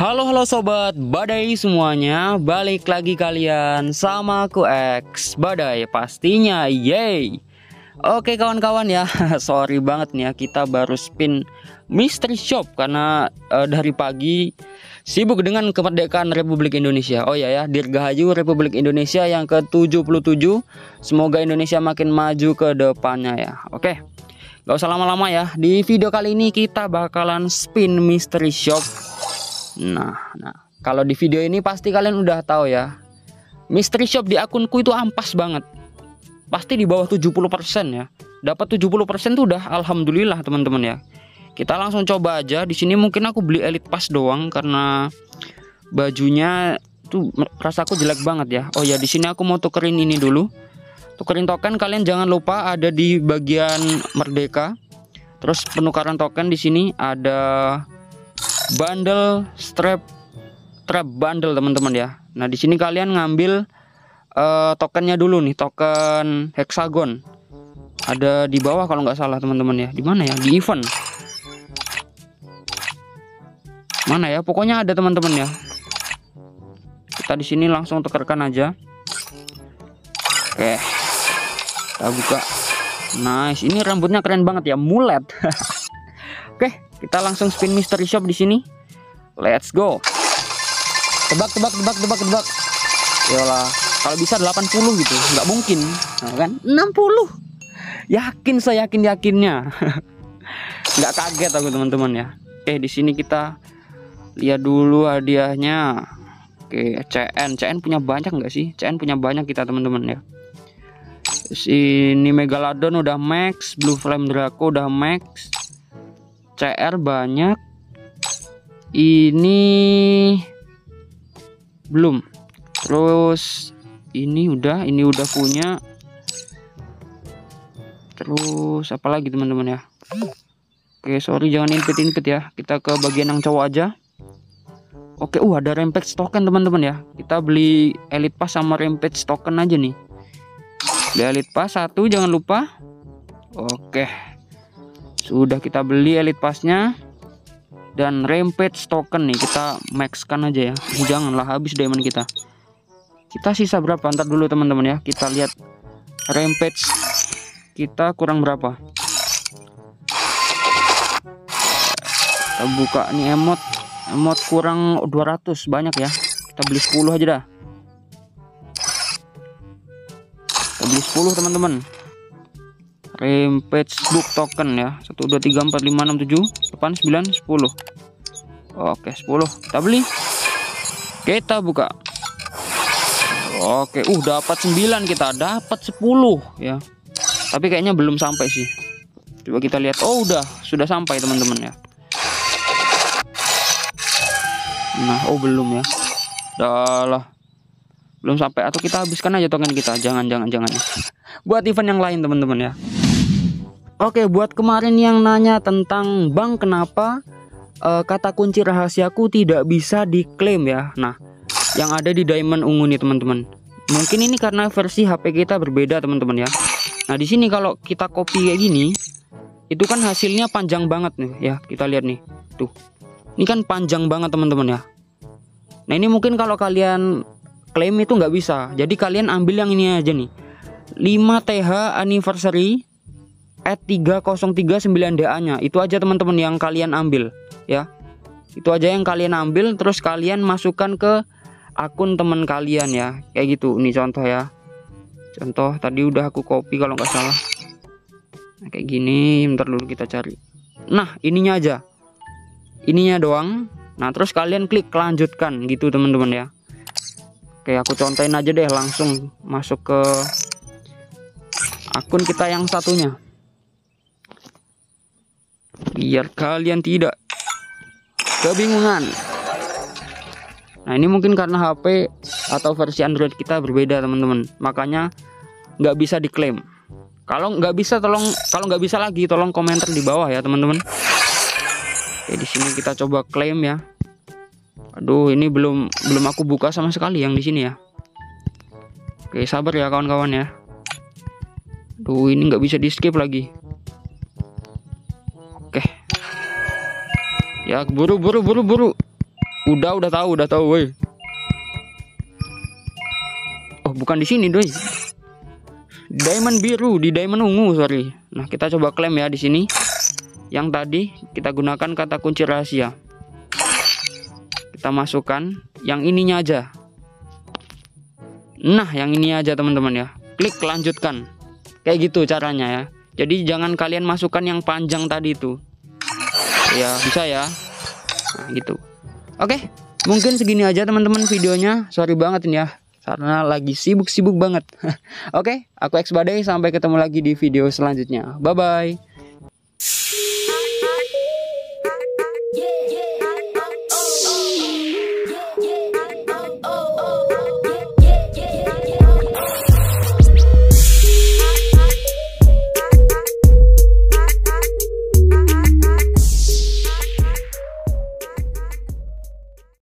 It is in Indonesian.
Halo halo sobat. Badai semuanya. Balik lagi kalian sama aku X. Badai pastinya. Yay. Oke kawan-kawan ya. Sorry banget nih ya kita baru spin Mystery Shop Karena uh, dari pagi sibuk dengan kemerdekaan Republik Indonesia. Oh ya ya Dirgahayu Republik Indonesia yang ke-77 Semoga Indonesia makin maju ke depannya ya. Oke Gak usah lama-lama ya. Di video kali ini kita bakalan spin Mystery Shop Nah, nah, kalau di video ini pasti kalian udah tahu ya. Mystery shop di akunku itu ampas banget. Pasti di bawah 70% ya. Dapat 70% tuh udah alhamdulillah teman-teman ya. Kita langsung coba aja. Di sini mungkin aku beli elite pass doang karena bajunya tuh rasaku jelek banget ya. Oh ya, di sini aku mau tukerin ini dulu. Tukerin token kalian jangan lupa ada di bagian merdeka. Terus penukaran token di sini ada bundle strap trap bundle teman-teman ya. Nah di sini kalian ngambil uh, tokennya dulu nih token hexagon. Ada di bawah kalau nggak salah teman-teman ya. Di mana ya? Di event. Mana ya? Pokoknya ada teman-teman ya. Kita di sini langsung tekerkan aja. Oke. Kita buka. Nice. Ini rambutnya keren banget ya, mulet. Oke, kita langsung spin mystery shop di sini. Let's go. Tebak, tebak, tebak, tebak, tebak. Yolah, kalau bisa 80 gitu, nggak mungkin, nah, kan? 60. Yakin saya yakin yakinnya. nggak kaget aku teman-teman ya. Oke, di sini kita lihat dulu hadiahnya. Oke, CN, CN punya banyak nggak sih? CN punya banyak kita teman-teman ya. Ini Megalodon udah max, Blue Flame Draco udah max. CR banyak. Ini belum. Terus ini udah ini udah punya. Terus apa lagi teman-teman ya? Oke sorry jangan input-input ya. Kita ke bagian yang cowok aja. Oke uh ada rampage token teman-teman ya. Kita beli elite pass sama rampage token aja nih. Beli elite pass satu jangan lupa. Oke sudah kita beli elite passnya. Dan rampage token nih kita maxkan aja ya. Janganlah habis diamond kita. Kita sisa berapa? Ntar dulu teman-teman ya. Kita lihat rampage kita kurang berapa. Kita buka nih emot. Emot kurang 200 banyak ya. Kita beli 10 aja dah. Kita beli 10 teman-teman rampage book token ya. 1 2 3 4 5 6 7 depan 9 10 oke 10 kita beli. Kita buka. Oke uh dapat 9 kita. Dapat 10 ya. Tapi kayaknya belum sampai sih. Coba kita lihat. Oh udah. Sudah sampai teman-teman ya. Nah oh belum ya. Udah lah. Belum sampai. Atau kita habiskan aja token kita. Jangan jangan jangan buat event yang lain teman-teman ya Oke, buat kemarin yang nanya tentang bang kenapa uh, kata kunci rahasiaku tidak bisa diklaim ya. Nah, yang ada di diamond ungu nih teman-teman. Mungkin ini karena versi HP kita berbeda teman-teman ya. Nah, di sini kalau kita copy kayak gini, itu kan hasilnya panjang banget nih ya. Kita lihat nih. Tuh. Ini kan panjang banget teman-teman ya. Nah, ini mungkin kalau kalian klaim itu nggak bisa. Jadi kalian ambil yang ini aja nih. 5 TH anniversary at 3039DA nya. Itu aja teman-teman yang kalian ambil ya. Itu aja yang kalian ambil terus kalian masukkan ke akun teman kalian ya. Kayak gitu ini contoh ya. Contoh tadi udah aku copy kalau nggak salah. Nah, kayak gini bentar dulu kita cari. Nah ininya aja. Ininya doang. Nah terus kalian klik lanjutkan gitu teman-teman ya. Oke aku contohin aja deh langsung masuk ke akun kita yang satunya biar kalian tidak kebingungan. Nah ini mungkin karena HP atau versi Android kita berbeda teman-teman. Makanya nggak bisa diklaim. Kalau nggak bisa tolong kalau nggak bisa lagi tolong komentar di bawah ya teman-teman. Oke di sini kita coba klaim ya. Aduh ini belum belum aku buka sama sekali yang di sini ya. Oke sabar ya kawan-kawan ya. Duh ini nggak bisa di skip lagi Ya, buru buru buru buru. Udah, udah tahu, udah tahu, woi. Oh, bukan di sini, doi. Diamond biru, di diamond ungu, sorry. Nah, kita coba klaim ya di sini. Yang tadi kita gunakan kata kunci rahasia. Kita masukkan yang ininya aja. Nah, yang ini aja teman-teman ya. Klik lanjutkan. Kayak gitu caranya ya. Jadi jangan kalian masukkan yang panjang tadi itu. Ya, bisa ya. Nah, gitu. Oke, mungkin segini aja teman-teman videonya. Sorry banget ini ya karena lagi sibuk-sibuk banget. Oke, aku X Badai sampai ketemu lagi di video selanjutnya. Bye bye.